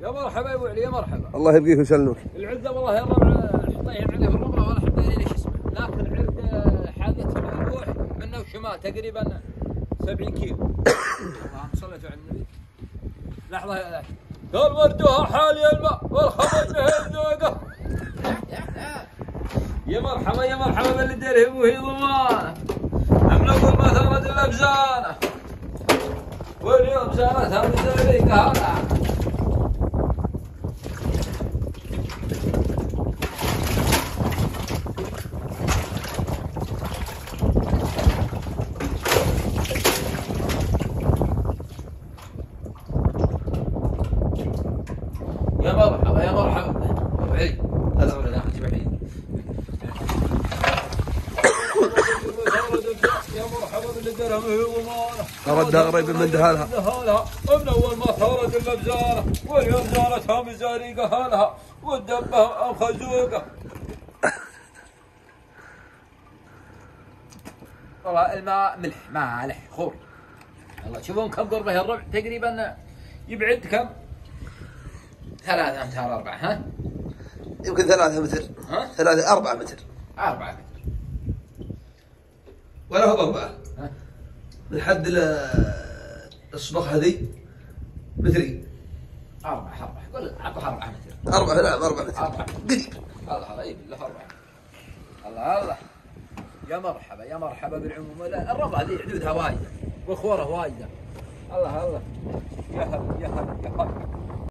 يا مرحبا يا أبو علي يا مرحبا. الله يبقيك ويسلمك. العزة والله الربع حطيهم عليه في الربع ولا حطينا ليش اسمه. لكن عرد حالة الروح منه وشمال تقريبا 70 كيلو. اللهم صليتوا على النبي. لحظة يا قال وردوها حالي الماء والخمر به الذوقة. يا مرحبا يا مرحبا باللي ديره؟ وهي ضمانه نقول ما ثمرت الا بزانه واليوم زانتها من ذلك هذا يا مرحبا يا مرحبا ابو علي من دهالها من اول ما ثارت الا بزاره واليوم زارتها من زاريقه هالها والدبه خزوقه والله الماء ملح مالح خور والله شوفون كم قربه الربع تقريبا يبعد كم؟ ثلاثة أمتار أربعة ها؟ يمكن ثلاثة متر. ها؟ ثلاثة أربعة متر. أربعة متر. ولا هو أربعة ها؟ من حد ال- الصبغ هذه؟ مترين أربعة أربعة. قول أعطها أربعة متر. أربعة نعم أربعة متر. أربعة. قريب الله الله يبي له أربعة. الله الله. يا مرحبا يا مرحبا بالعموم. الربع ذي حدودها وايدة وخوره وايدة. الله الله. يا هلا يا هلا يا هلا.